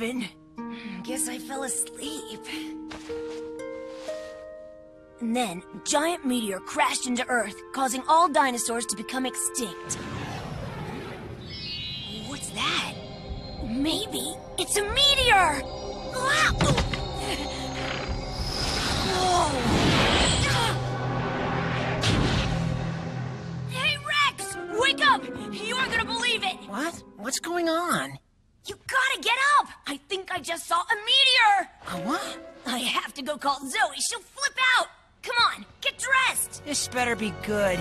happened. Guess I fell asleep. And then, giant meteor crashed into Earth, causing all dinosaurs to become extinct. What's that? Maybe it's a meteor! Hey, Rex! Wake up! You aren't gonna believe it! What? What's going on? You gotta get up! I think I just saw a meteor! A what? I have to go call Zoe. She'll flip out! Come on, get dressed! This better be good.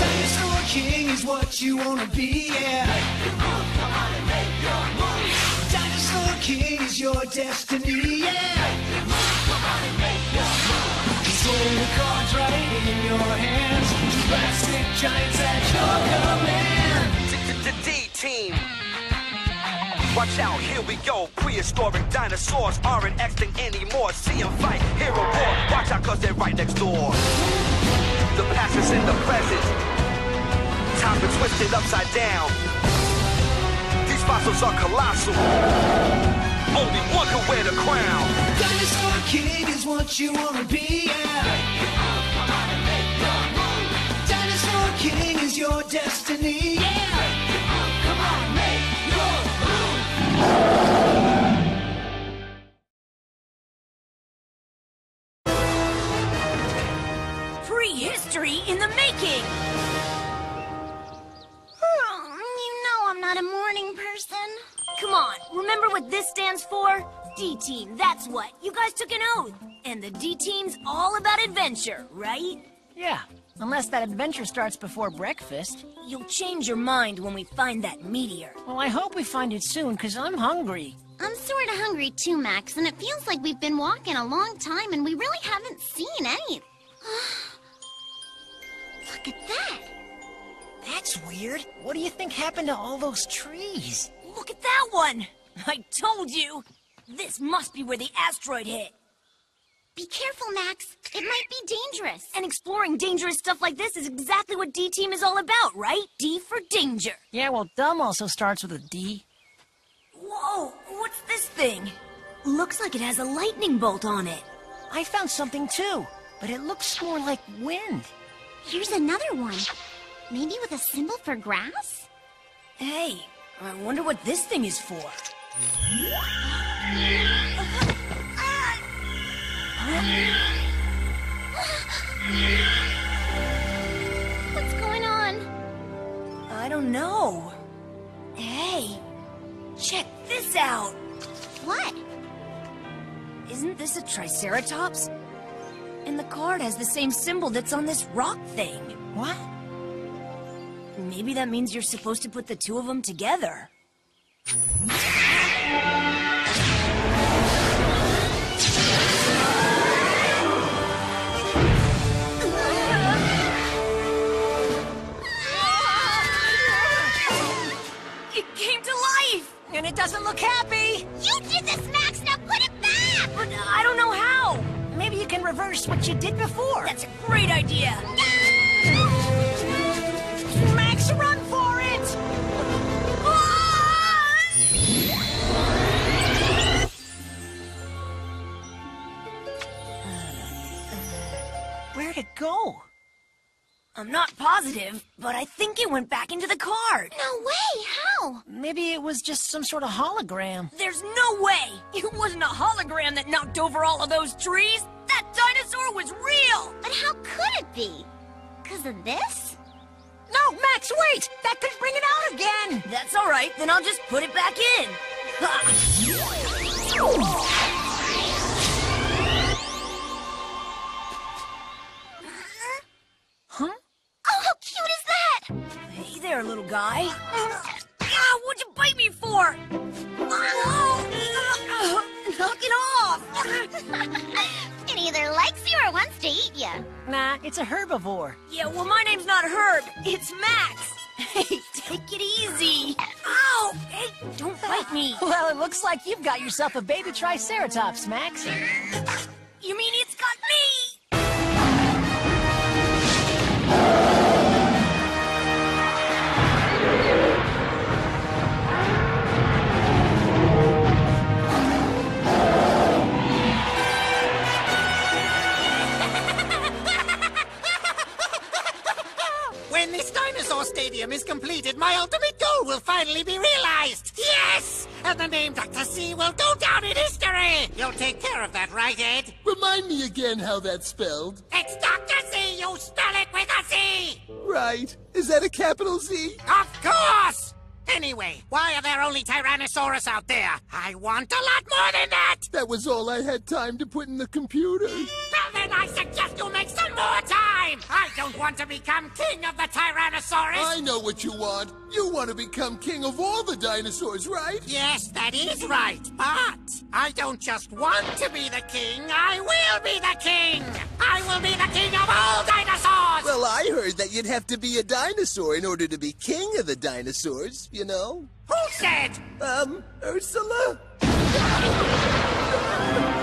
Dinosaur King is what you wanna be, yeah. Dinosaur King is your destiny, yeah. Holding the cards right in your hands. Jurassic giants at your command. The D team. Watch out, here we go. Prehistoric dinosaurs aren't extinct anymore. See 'em fight, hear a roar. Watch out, cause they're right next door. The past is in the present. Time been twisted upside down. These fossils are colossal. Only one can wear the crown. Dinosaur King is what you wanna be, yeah. Dinosaur King is your destiny, yeah. Come on, make your move. Prehistory in the making! Come on, remember what this stands for? D Team, that's what. You guys took an oath. And the D Team's all about adventure, right? Yeah, unless that adventure starts before breakfast. You'll change your mind when we find that meteor. Well, I hope we find it soon, because I'm hungry. I'm sort of hungry too, Max, and it feels like we've been walking a long time and we really haven't seen any. Look at that. That's weird. What do you think happened to all those trees? Look at that one! I told you! This must be where the asteroid hit. Be careful, Max. It might be dangerous. And exploring dangerous stuff like this is exactly what D Team is all about, right? D for danger. Yeah, well, dumb also starts with a D. Whoa, what's this thing? Looks like it has a lightning bolt on it. I found something too, but it looks more like wind. Here's another one. Maybe with a symbol for grass? Hey, I wonder what this thing is for. What's going on? I don't know. Hey, check this out. What? Isn't this a Triceratops? And the card has the same symbol that's on this rock thing. What? Maybe that means you're supposed to put the two of them together. It came to life! And it doesn't look happy! You did this, Max! Now put it back! But uh, I don't know how! Maybe you can reverse what you did before. That's a great idea! Max, go? I'm not positive, but I think it went back into the card. No way! How? Maybe it was just some sort of hologram. There's no way! It wasn't a hologram that knocked over all of those trees! That dinosaur was real! But how could it be? Because of this? No, Max, wait! That could bring it out again! That's alright, then I'll just put it back in. Ha! there, little guy. Ah, what'd you bite me for? Oh, knock it off! it either likes you or wants to eat you. Nah, it's a herbivore. Yeah, well, my name's not Herb, it's Max. Hey, take it easy. Ow! Hey, don't bite me. Well, it looks like you've got yourself a baby Triceratops, Max. You mean it's the name Dr. Z will go down in history. You'll take care of that, right, Ed? Remind me again how that's spelled. It's Dr. Z. You spell it with a Z. Right. Is that a capital Z? Of course. Anyway, why are there only Tyrannosaurus out there? I want a lot more than that. That was all I had time to put in the computer. Well, then I suggest you make some more time. I don't want to become king of the Tyrannosaurus. I know what you want. You want to become king of all the dinosaurs, right? Yes, that is right. But I don't just want to be the king. I will be the king. I will be the king of all dinosaurs. Well, I heard that you'd have to be a dinosaur in order to be king of the dinosaurs, you know? Who said? Um, Ursula?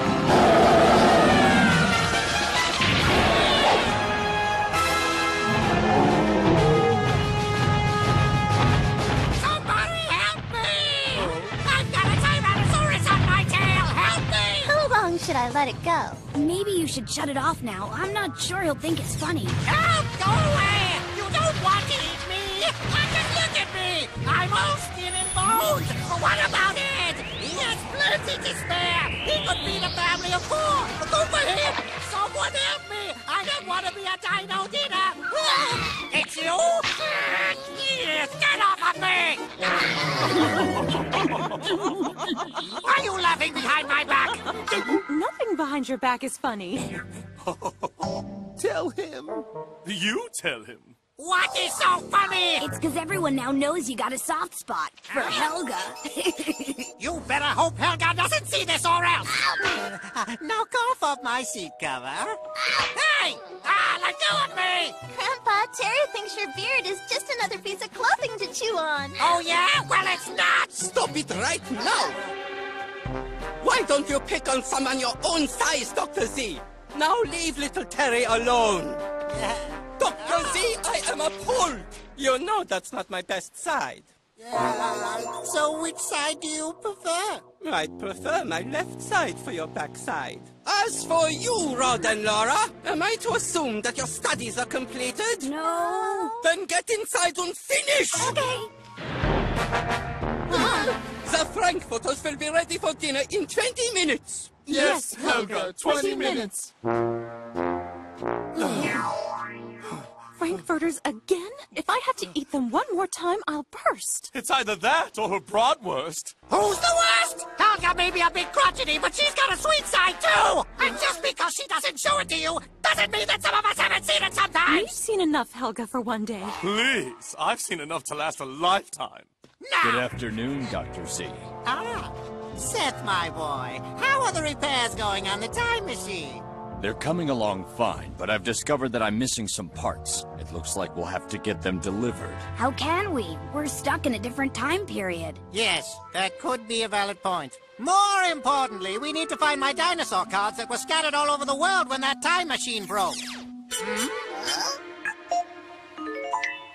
should I let it go? Maybe you should shut it off now. I'm not sure he'll think it's funny. Help! Go away! You don't want to eat me! Just look at me! I'm all skin and bones! What about Ed? He has plenty to spare! He could feed a family of four! Go for him! Someone help me! I don't want to be a dino dinner! It's you? Ah, get off of me! Why are you laughing behind my back? Nothing behind your back is funny. Tell him. You tell him. What is so funny? It's because everyone now knows you got a soft spot for Helga. You better hope Helga doesn't see this or else. knock off of my seat cover. Hey! Ah, let go of me! Grandpa, Terry thinks your beard is just another piece of clothing to chew on. Oh, yeah? Well, it's not! Stop it right now! Why don't you pick on someone your own size, Dr. Z? Now leave little Terry alone. Dr. Z, I am appalled. You know that's not my best side. So, which side do you prefer? I prefer my left side for your backside. As for you, Rod and Laura, am I to assume that your studies are completed? no. Then get inside and finish! Okay. The Frankfurters will be ready for dinner in 20 minutes. Yes, Helga. 20 minutes. Frankfurters again? If I have to eat them one more time, I'll burst. It's either that or her bratwurst. Who's the worst? Helga may be a bit crotchety, but she's got a sweet side, too! And just because she doesn't show it to you, doesn't mean that some of us haven't seen it sometimes. You've seen enough, Helga, for one day. Please, I've seen enough to last a lifetime. Good afternoon, Dr. Z. Ah, Seth, my boy, how are the repairs going on the time machine? They're coming along fine, but I've discovered that I'm missing some parts. It looks like we'll have to get them delivered. How can we? We're stuck in a different time period. Yes, that could be a valid point. More importantly, we need to find my dinosaur cards that were scattered all over the world when that time machine broke. Hmm?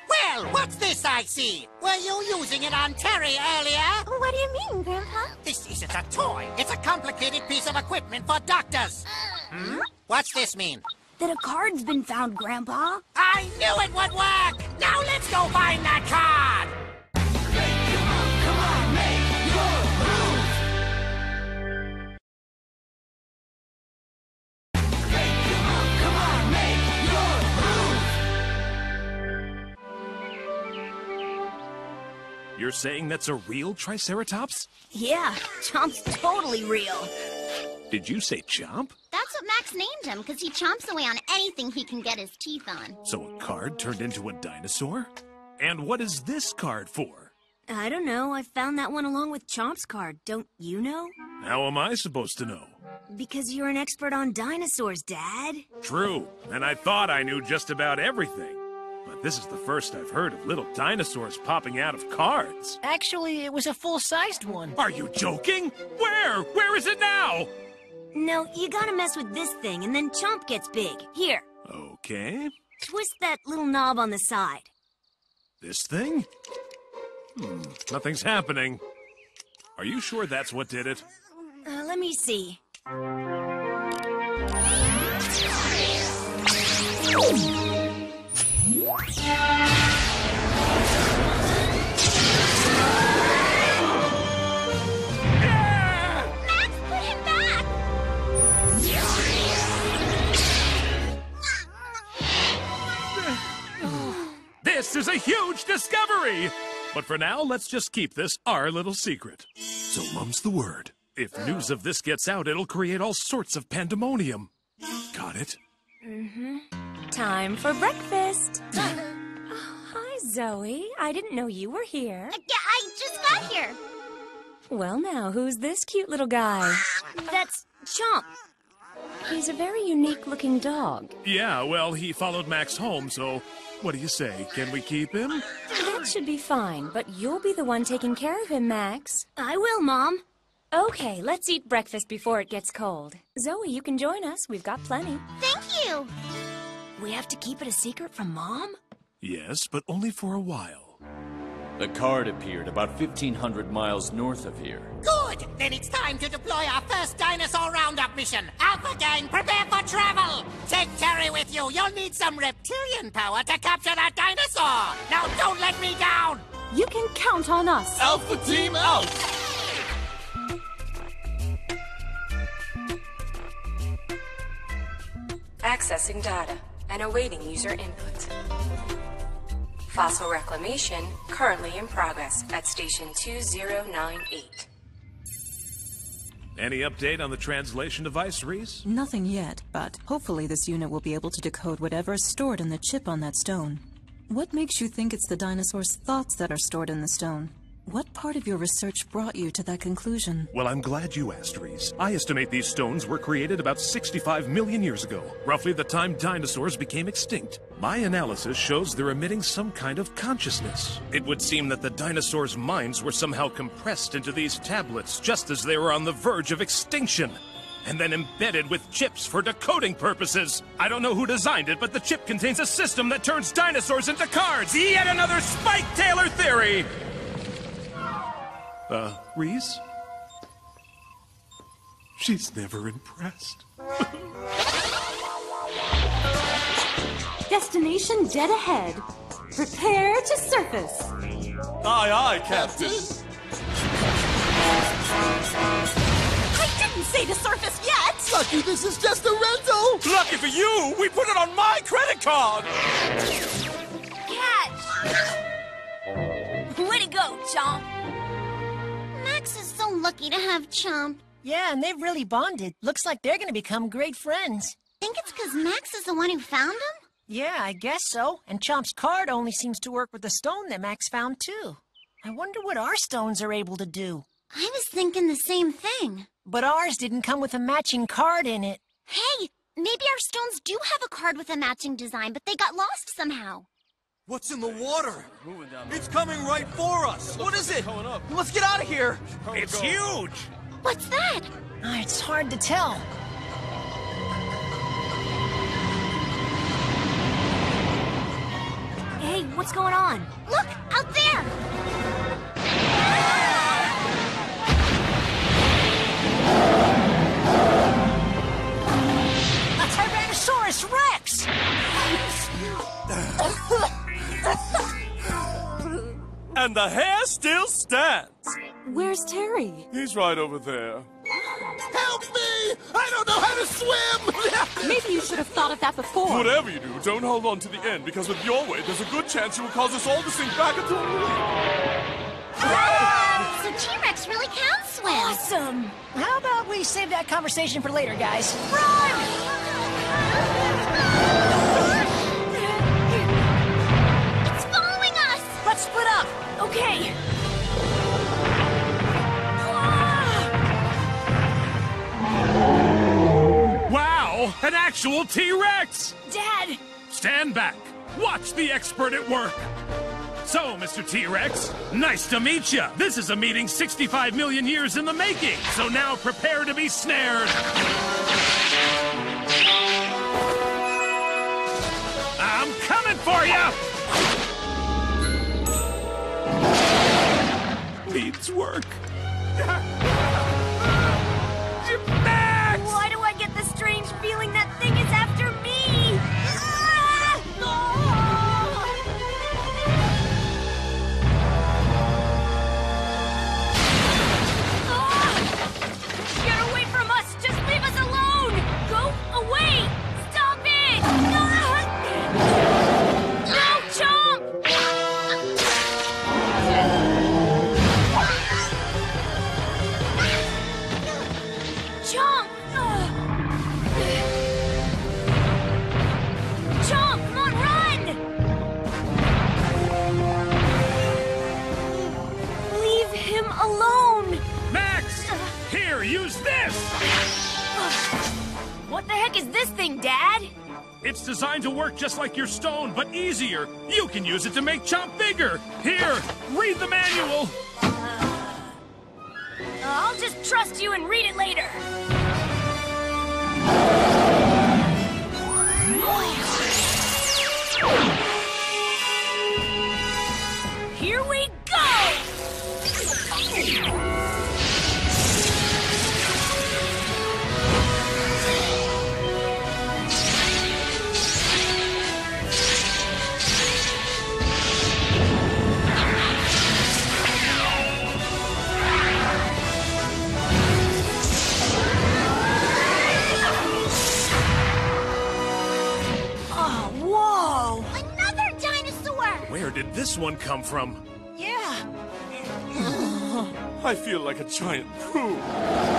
Well, what's this I see? Were you using it on Terry earlier? What do you mean, Grandpa? This isn't a toy. It's a complicated piece of equipment for doctors. Hmm? What's this mean? That a card's been found, Grandpa. I knew it would work! Now let's go find that card! You're saying that's a real Triceratops? Yeah, Chomp's totally real. Did you say chomp? That's what Max named him, because he chomps away on anything he can get his teeth on. So a card turned into a dinosaur? And what is this card for? I don't know. I found that one along with Chomp's card. Don't you know? How am I supposed to know? Because you're an expert on dinosaurs, Dad. True, and I thought I knew just about everything. But this is the first I've heard of little dinosaurs popping out of cards. Actually, it was a full-sized one. Are you joking? Where? Where is it now? No, you gotta mess with this thing, and then Chomp gets big. Here, Okay. twist that little knob on the side. This thing? Hmm, nothing's happening. Are you sure that's what did it? Uh, let me see. Is a huge discovery! But for now, let's just keep this our little secret. So mum's the word. If news of this gets out, it'll create all sorts of pandemonium. Got it? Mm-hmm. Time for breakfast. oh, hi, Zoe. I didn't know you were here. Yeah, I just got here. Well, now, who's this cute little guy? That's Chomp. He's a very unique looking dog. Yeah, well, he followed Max home, so what do you say? Can we keep him? That should be fine, but you'll be the one taking care of him, Max. I will, Mom. Okay, let's eat breakfast before it gets cold. Zoe, you can join us. We've got plenty. Thank you. We have to keep it a secret from Mom? Yes, but only for a while. The card appeared about 1,500 miles north of here. Good! Then it's time to deploy our first dinosaur roundup mission. Alpha Gang, prepare for travel! Take Terry with you. You'll need some reptilian power to capture that dinosaur! Now don't let me down! You can count on us. Alpha Team out! Accessing data and awaiting user input. Fossil reclamation currently in progress at station 2098. Any update on the translation device, Reese? Nothing yet, but hopefully this unit will be able to decode whatever is stored in the chip on that stone. What makes you think it's the dinosaur's thoughts that are stored in the stone? What part of your research brought you to that conclusion? Well, I'm glad you asked, Reese. I estimate these stones were created about 65 million years ago, roughly the time dinosaurs became extinct. My analysis shows they're emitting some kind of consciousness. It would seem that the dinosaurs' minds were somehow compressed into these tablets just as they were on the verge of extinction. And then embedded with chips for decoding purposes. I don't know who designed it, but the chip contains a system that turns dinosaurs into cards. Yet another Spike Taylor theory! Uh, Reese? She's never impressed. Destination dead ahead. Prepare to surface. Aye, aye, Captain. I didn't say to surface yet. Lucky this is just a rental. Lucky for you, we put it on my credit card. Catch! Way to go, Chomp! Max is so lucky to have Chomp. Yeah, and they've really bonded. Looks like they're gonna become great friends. Think it's because Max is the one who found him? Yeah, I guess so. And Chomp's card only seems to work with the stone that Max found, too. I wonder what our stones are able to do. I was thinking the same thing. But ours didn't come with a matching card in it. Hey, maybe our stones do have a card with a matching design, but they got lost somehow. What's in the water? It's coming right for us. What is it? Let's get out of here. It's huge! What's that? Ah, it's hard to tell. Hey, what's going on? Look, the hair still stands. Where's Terry? He's right over there. Help me! I don't know how to swim! Maybe you should have thought of that before. Whatever you do, don't hold on to the end, because with your weight, there's a good chance you will cause us all to sink back into ah! So T-Rex really can swim. Awesome! How about we save that conversation for later, guys? It's actual T-Rex! Dad! Stand back. Watch the expert at work. So, Mr. T-Rex, nice to meet you. This is a meeting 65 million years in the making. So now prepare to be snared. I'm coming for you. Needs work. It's designed to work just like your stone, but easier. You can use it to make Chomp bigger. Here, read the manual. Uh, I'll just trust you and read it later. Here come from? Yeah. I feel like a giant poo.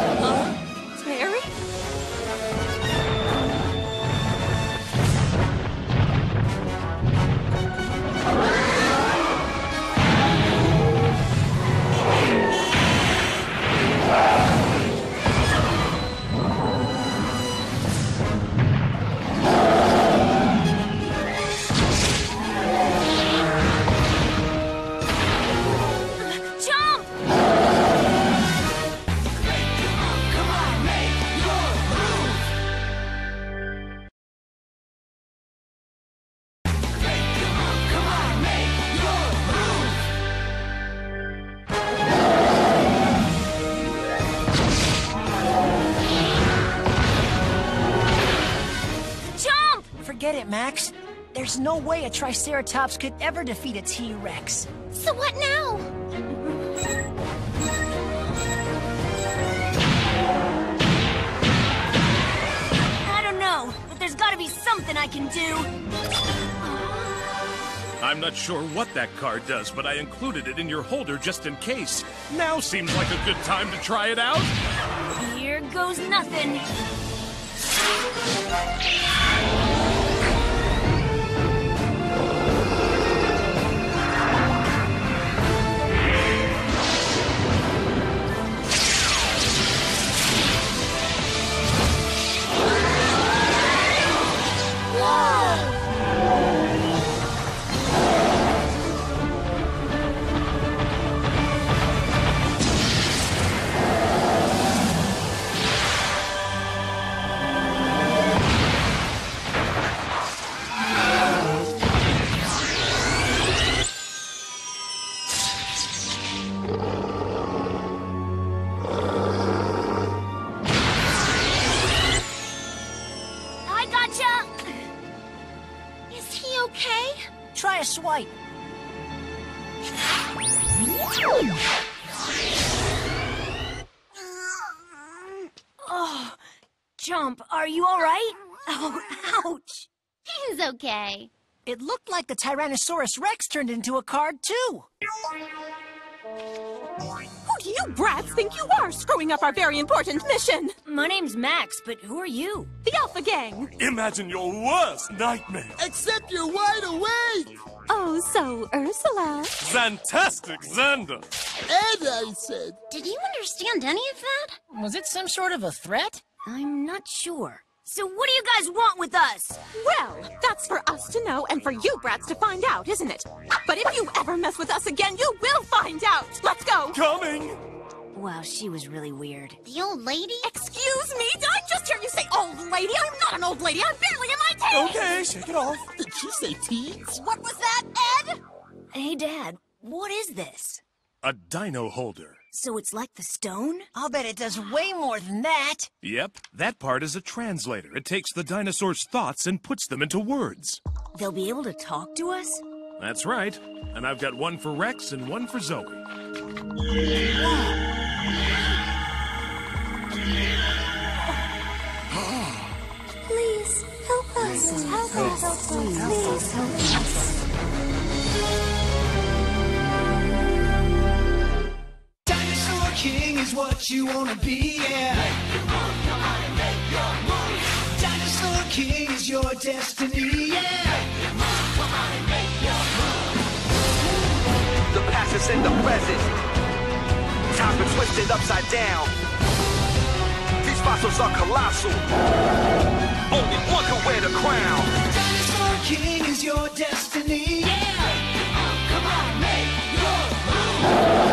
There's no way a Triceratops could ever defeat a T-Rex. So what now? I don't know, but there's gotta be something I can do. I'm not sure what that card does, but I included it in your holder just in case. Now seems like a good time to try it out. Here goes nothing. Chomp, are you alright? Oh, ouch! He's okay. It looked like the Tyrannosaurus Rex turned into a card, too. Who do you brats think you are screwing up our very important mission? My name's Max, but who are you? The Alpha Gang. Imagine your worst nightmare. Except you're wide awake! Oh, so Ursula. Fantastic, Zander. And I said, Did you understand any of that? Was it some sort of a threat? I'm not sure. So what do you guys want with us? Well, that's for us to know and for you brats to find out, isn't it? But if you ever mess with us again, you will find out. Let's go. Coming. Wow, she was really weird. The old lady? Excuse me, did I just hear you say old lady? I'm not an old lady. I'm barely in my teens. Okay, shake it off. did she say teens? What was that, Ed? Hey, Dad, what is this? A dino holder. So it's like the stone? I'll bet it does way more than that. Yep, that part is a translator. It takes the dinosaur's thoughts and puts them into words. They'll be able to talk to us? That's right. And I've got one for Rex and one for Zoe. Please, help us. Help us. Please, help us. what you wanna be, yeah. Make your move, come on and make your move. Dinosaur King is your destiny, yeah. Make your move, come on and make your move. The past is in the present. Time's been twisted upside down. These fossils are colossal. Only one can wear the crown. Dinosaur King is your destiny, yeah. Make your move, come on, make your move.